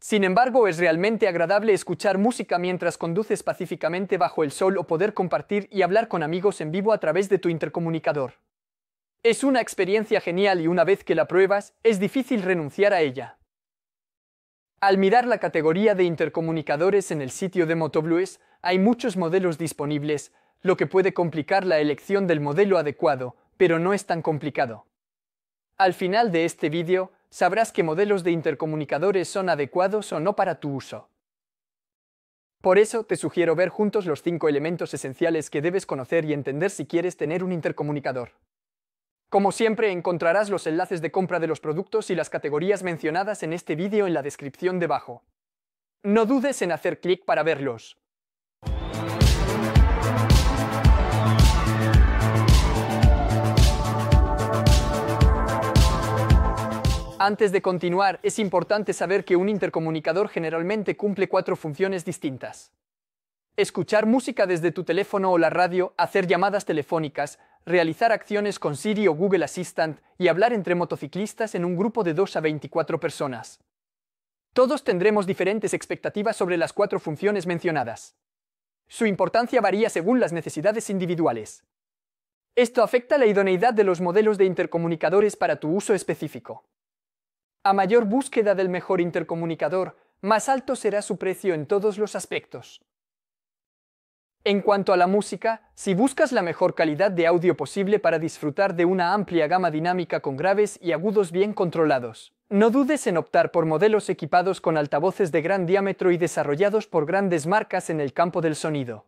Sin embargo, es realmente agradable escuchar música mientras conduces pacíficamente bajo el sol o poder compartir y hablar con amigos en vivo a través de tu intercomunicador. Es una experiencia genial y una vez que la pruebas, es difícil renunciar a ella. Al mirar la categoría de intercomunicadores en el sitio de Motoblues, hay muchos modelos disponibles, lo que puede complicar la elección del modelo adecuado, pero no es tan complicado. Al final de este vídeo, sabrás qué modelos de intercomunicadores son adecuados o no para tu uso. Por eso te sugiero ver juntos los cinco elementos esenciales que debes conocer y entender si quieres tener un intercomunicador. Como siempre, encontrarás los enlaces de compra de los productos y las categorías mencionadas en este vídeo en la descripción debajo. No dudes en hacer clic para verlos. Antes de continuar, es importante saber que un intercomunicador generalmente cumple cuatro funciones distintas. Escuchar música desde tu teléfono o la radio, hacer llamadas telefónicas, realizar acciones con Siri o Google Assistant y hablar entre motociclistas en un grupo de 2 a 24 personas. Todos tendremos diferentes expectativas sobre las cuatro funciones mencionadas. Su importancia varía según las necesidades individuales. Esto afecta la idoneidad de los modelos de intercomunicadores para tu uso específico. A mayor búsqueda del mejor intercomunicador, más alto será su precio en todos los aspectos. En cuanto a la música, si buscas la mejor calidad de audio posible para disfrutar de una amplia gama dinámica con graves y agudos bien controlados, no dudes en optar por modelos equipados con altavoces de gran diámetro y desarrollados por grandes marcas en el campo del sonido.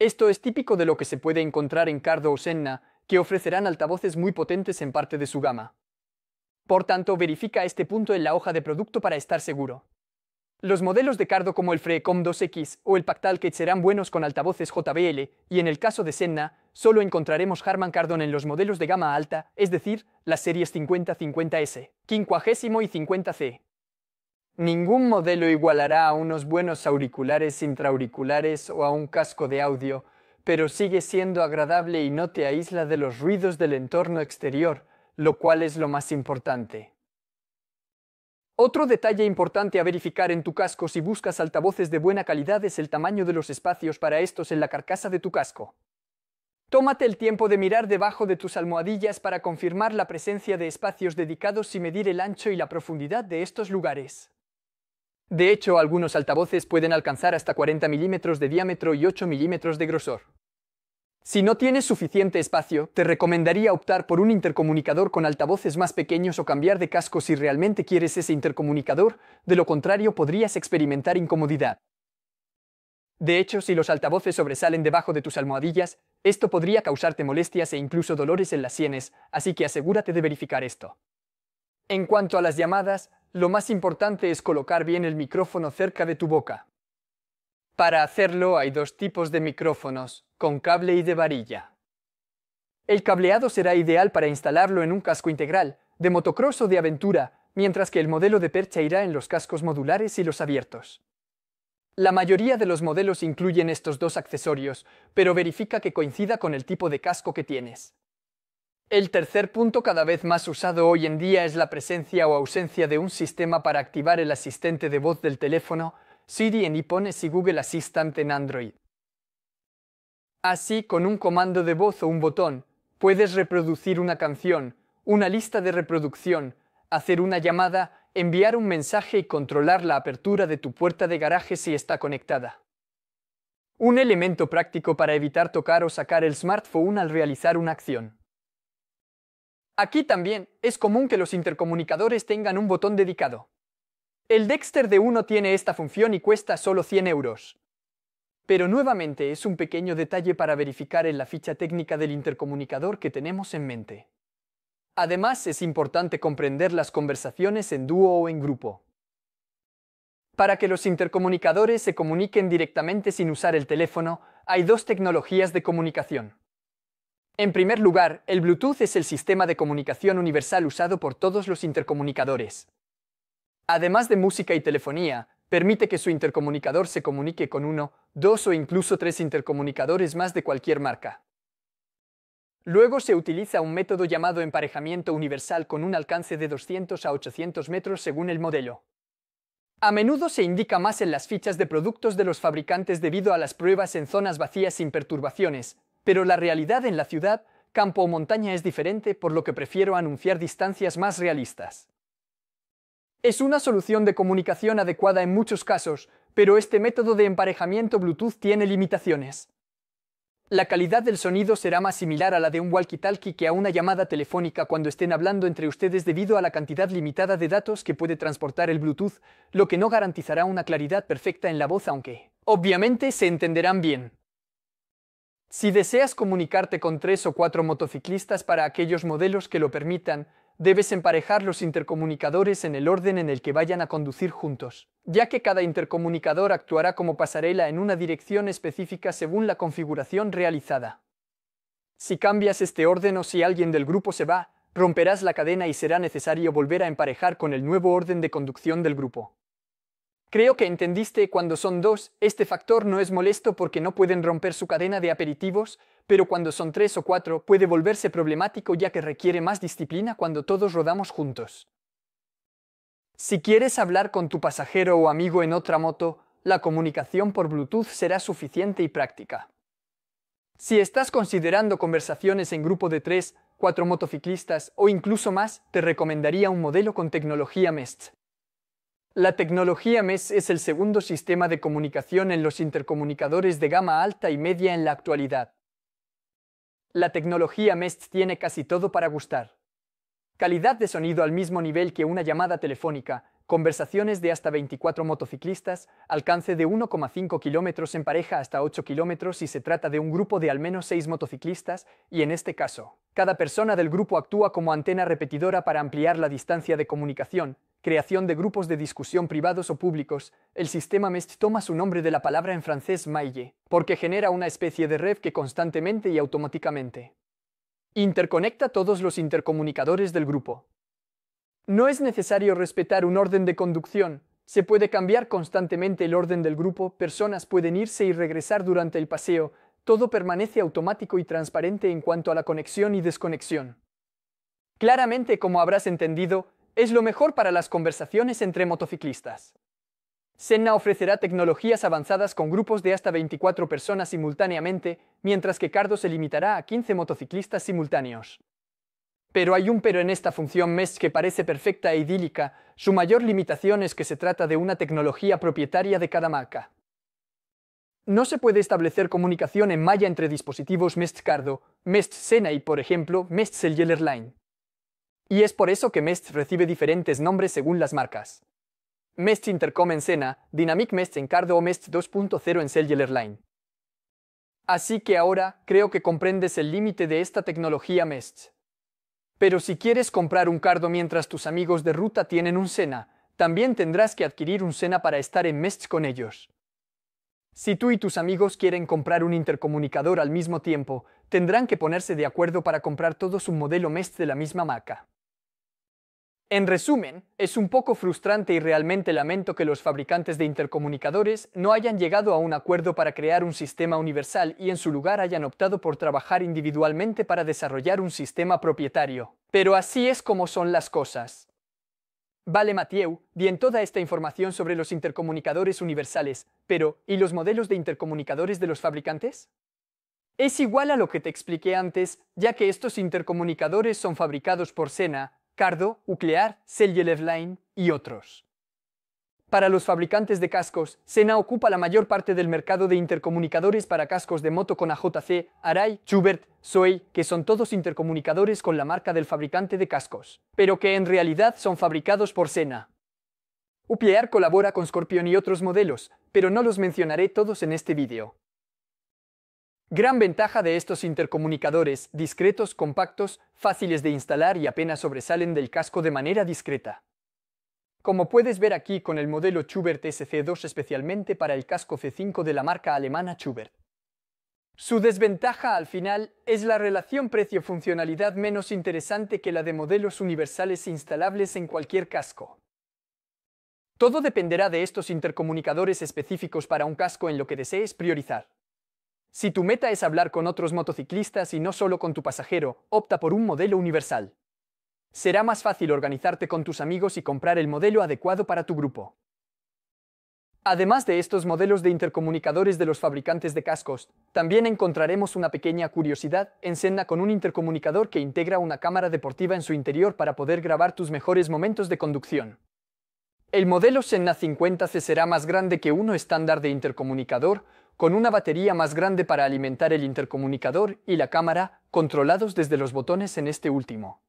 Esto es típico de lo que se puede encontrar en Cardo o Senna, que ofrecerán altavoces muy potentes en parte de su gama. Por tanto, verifica este punto en la hoja de producto para estar seguro. Los modelos de Cardo como el Freecom 2X o el Pactalket serán buenos con altavoces JBL, y en el caso de Senna, solo encontraremos Harman Kardon en los modelos de gama alta, es decir, las series 50-50S, 50 y 50C. Ningún modelo igualará a unos buenos auriculares intraauriculares o a un casco de audio, pero sigue siendo agradable y no te aísla de los ruidos del entorno exterior, lo cual es lo más importante. Otro detalle importante a verificar en tu casco si buscas altavoces de buena calidad es el tamaño de los espacios para estos en la carcasa de tu casco. Tómate el tiempo de mirar debajo de tus almohadillas para confirmar la presencia de espacios dedicados y medir el ancho y la profundidad de estos lugares. De hecho, algunos altavoces pueden alcanzar hasta 40 milímetros de diámetro y 8 milímetros de grosor. Si no tienes suficiente espacio, te recomendaría optar por un intercomunicador con altavoces más pequeños o cambiar de casco si realmente quieres ese intercomunicador, de lo contrario podrías experimentar incomodidad. De hecho, si los altavoces sobresalen debajo de tus almohadillas, esto podría causarte molestias e incluso dolores en las sienes, así que asegúrate de verificar esto. En cuanto a las llamadas, lo más importante es colocar bien el micrófono cerca de tu boca. Para hacerlo hay dos tipos de micrófonos, con cable y de varilla. El cableado será ideal para instalarlo en un casco integral, de motocross o de aventura, mientras que el modelo de percha irá en los cascos modulares y los abiertos. La mayoría de los modelos incluyen estos dos accesorios, pero verifica que coincida con el tipo de casco que tienes. El tercer punto cada vez más usado hoy en día es la presencia o ausencia de un sistema para activar el asistente de voz del teléfono Siri en iPhones y Google Assistant en Android. Así, con un comando de voz o un botón, puedes reproducir una canción, una lista de reproducción, hacer una llamada, enviar un mensaje y controlar la apertura de tu puerta de garaje si está conectada. Un elemento práctico para evitar tocar o sacar el smartphone al realizar una acción. Aquí también es común que los intercomunicadores tengan un botón dedicado. El Dexter de 1 tiene esta función y cuesta solo 100 euros. Pero nuevamente es un pequeño detalle para verificar en la ficha técnica del intercomunicador que tenemos en mente. Además, es importante comprender las conversaciones en dúo o en grupo. Para que los intercomunicadores se comuniquen directamente sin usar el teléfono, hay dos tecnologías de comunicación. En primer lugar, el Bluetooth es el sistema de comunicación universal usado por todos los intercomunicadores. Además de música y telefonía, permite que su intercomunicador se comunique con uno, dos o incluso tres intercomunicadores más de cualquier marca. Luego se utiliza un método llamado emparejamiento universal con un alcance de 200 a 800 metros según el modelo. A menudo se indica más en las fichas de productos de los fabricantes debido a las pruebas en zonas vacías sin perturbaciones, pero la realidad en la ciudad, campo o montaña es diferente, por lo que prefiero anunciar distancias más realistas. Es una solución de comunicación adecuada en muchos casos, pero este método de emparejamiento Bluetooth tiene limitaciones. La calidad del sonido será más similar a la de un walkie-talkie que a una llamada telefónica cuando estén hablando entre ustedes debido a la cantidad limitada de datos que puede transportar el Bluetooth, lo que no garantizará una claridad perfecta en la voz aunque, obviamente, se entenderán bien. Si deseas comunicarte con tres o cuatro motociclistas para aquellos modelos que lo permitan, debes emparejar los intercomunicadores en el orden en el que vayan a conducir juntos, ya que cada intercomunicador actuará como pasarela en una dirección específica según la configuración realizada. Si cambias este orden o si alguien del grupo se va, romperás la cadena y será necesario volver a emparejar con el nuevo orden de conducción del grupo. Creo que entendiste cuando son dos, este factor no es molesto porque no pueden romper su cadena de aperitivos, pero cuando son tres o cuatro puede volverse problemático ya que requiere más disciplina cuando todos rodamos juntos. Si quieres hablar con tu pasajero o amigo en otra moto, la comunicación por Bluetooth será suficiente y práctica. Si estás considerando conversaciones en grupo de tres, cuatro motociclistas o incluso más, te recomendaría un modelo con tecnología MEST. La tecnología MES es el segundo sistema de comunicación en los intercomunicadores de gama alta y media en la actualidad. La tecnología MEST tiene casi todo para gustar. Calidad de sonido al mismo nivel que una llamada telefónica, conversaciones de hasta 24 motociclistas, alcance de 1,5 kilómetros en pareja hasta 8 kilómetros si se trata de un grupo de al menos 6 motociclistas, y en este caso, cada persona del grupo actúa como antena repetidora para ampliar la distancia de comunicación, creación de grupos de discusión privados o públicos, el sistema MEST toma su nombre de la palabra en francés maille, porque genera una especie de red que constantemente y automáticamente interconecta todos los intercomunicadores del grupo. No es necesario respetar un orden de conducción, se puede cambiar constantemente el orden del grupo, personas pueden irse y regresar durante el paseo, todo permanece automático y transparente en cuanto a la conexión y desconexión. Claramente, como habrás entendido, es lo mejor para las conversaciones entre motociclistas. Senna ofrecerá tecnologías avanzadas con grupos de hasta 24 personas simultáneamente, mientras que Cardo se limitará a 15 motociclistas simultáneos. Pero hay un pero en esta función MES que parece perfecta e idílica, su mayor limitación es que se trata de una tecnología propietaria de cada marca. No se puede establecer comunicación en malla entre dispositivos MEST Cardo, MEST Sena y, por ejemplo, MEST Cellular Line. Y es por eso que MEST recibe diferentes nombres según las marcas. MEST Intercom en Sena, Dynamic MEST en Cardo o MEST 2.0 en Cellular Line. Así que ahora creo que comprendes el límite de esta tecnología MEST. Pero si quieres comprar un cardo mientras tus amigos de ruta tienen un Sena, también tendrás que adquirir un Sena para estar en MEST con ellos. Si tú y tus amigos quieren comprar un intercomunicador al mismo tiempo, tendrán que ponerse de acuerdo para comprar todos un modelo MEST de la misma marca. En resumen, es un poco frustrante y realmente lamento que los fabricantes de intercomunicadores no hayan llegado a un acuerdo para crear un sistema universal y en su lugar hayan optado por trabajar individualmente para desarrollar un sistema propietario. Pero así es como son las cosas. Vale, Mathieu, bien toda esta información sobre los intercomunicadores universales, pero ¿y los modelos de intercomunicadores de los fabricantes? Es igual a lo que te expliqué antes, ya que estos intercomunicadores son fabricados por Sena, Cardo, Uclear, Line y otros. Para los fabricantes de cascos, Sena ocupa la mayor parte del mercado de intercomunicadores para cascos de moto con AJC, Arai, Schubert, Soei, que son todos intercomunicadores con la marca del fabricante de cascos, pero que en realidad son fabricados por Sena. Uclear colabora con Scorpion y otros modelos, pero no los mencionaré todos en este vídeo. Gran ventaja de estos intercomunicadores, discretos, compactos, fáciles de instalar y apenas sobresalen del casco de manera discreta. Como puedes ver aquí con el modelo Schubert SC2 especialmente para el casco C5 de la marca alemana Schubert. Su desventaja al final es la relación precio-funcionalidad menos interesante que la de modelos universales instalables en cualquier casco. Todo dependerá de estos intercomunicadores específicos para un casco en lo que desees priorizar. Si tu meta es hablar con otros motociclistas y no solo con tu pasajero, opta por un modelo universal. Será más fácil organizarte con tus amigos y comprar el modelo adecuado para tu grupo. Además de estos modelos de intercomunicadores de los fabricantes de cascos, también encontraremos una pequeña curiosidad en Senna con un intercomunicador que integra una cámara deportiva en su interior para poder grabar tus mejores momentos de conducción. El modelo Senna 50C será más grande que uno estándar de intercomunicador, con una batería más grande para alimentar el intercomunicador y la cámara, controlados desde los botones en este último.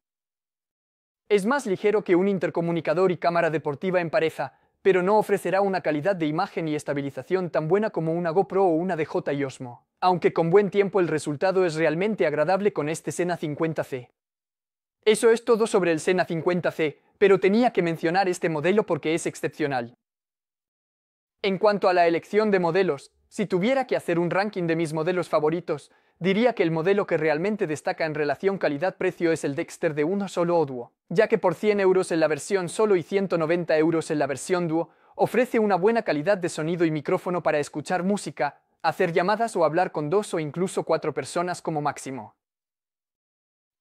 Es más ligero que un intercomunicador y cámara deportiva en pareja, pero no ofrecerá una calidad de imagen y estabilización tan buena como una GoPro o una DJI Osmo, aunque con buen tiempo el resultado es realmente agradable con este Sena 50C. Eso es todo sobre el Sena 50C, pero tenía que mencionar este modelo porque es excepcional. En cuanto a la elección de modelos, si tuviera que hacer un ranking de mis modelos favoritos, diría que el modelo que realmente destaca en relación calidad-precio es el Dexter de uno solo o Duo, ya que por 100 euros en la versión solo y 190 euros en la versión Duo, ofrece una buena calidad de sonido y micrófono para escuchar música, hacer llamadas o hablar con dos o incluso cuatro personas como máximo.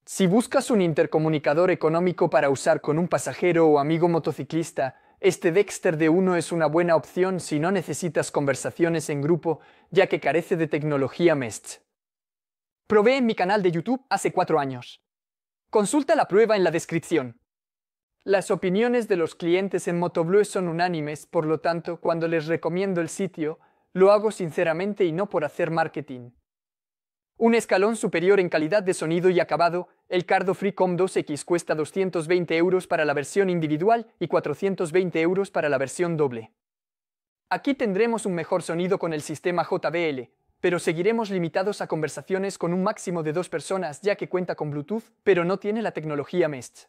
Si buscas un intercomunicador económico para usar con un pasajero o amigo motociclista, este Dexter de 1 es una buena opción si no necesitas conversaciones en grupo, ya que carece de tecnología MEST. Probé en mi canal de YouTube hace cuatro años. Consulta la prueba en la descripción. Las opiniones de los clientes en Motoblue son unánimes, por lo tanto, cuando les recomiendo el sitio, lo hago sinceramente y no por hacer marketing. Un escalón superior en calidad de sonido y acabado, el Cardo Freecom 2X cuesta 220 euros para la versión individual y 420 euros para la versión doble. Aquí tendremos un mejor sonido con el sistema JBL, pero seguiremos limitados a conversaciones con un máximo de dos personas ya que cuenta con Bluetooth, pero no tiene la tecnología MEST.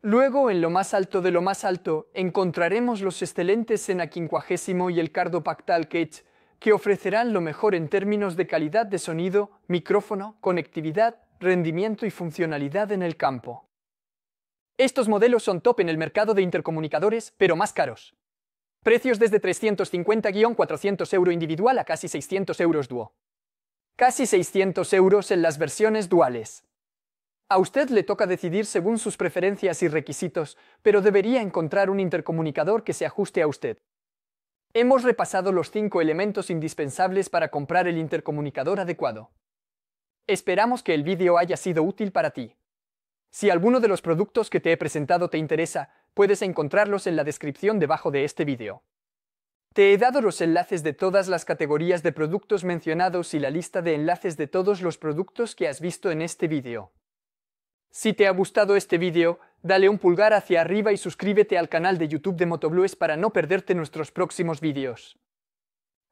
Luego, en lo más alto de lo más alto, encontraremos los excelentes Sena 50 y el Cardo Pactal Cage, que ofrecerán lo mejor en términos de calidad de sonido, micrófono, conectividad, rendimiento y funcionalidad en el campo. Estos modelos son top en el mercado de intercomunicadores, pero más caros. Precios desde 350-400 euro individual a casi 600 euros dúo. Casi 600 euros en las versiones duales. A usted le toca decidir según sus preferencias y requisitos, pero debería encontrar un intercomunicador que se ajuste a usted. Hemos repasado los cinco elementos indispensables para comprar el intercomunicador adecuado. Esperamos que el vídeo haya sido útil para ti. Si alguno de los productos que te he presentado te interesa, puedes encontrarlos en la descripción debajo de este vídeo. Te he dado los enlaces de todas las categorías de productos mencionados y la lista de enlaces de todos los productos que has visto en este vídeo. Si te ha gustado este vídeo, dale un pulgar hacia arriba y suscríbete al canal de YouTube de Motoblues para no perderte nuestros próximos vídeos.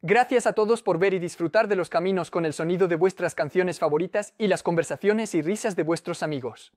Gracias a todos por ver y disfrutar de los caminos con el sonido de vuestras canciones favoritas y las conversaciones y risas de vuestros amigos.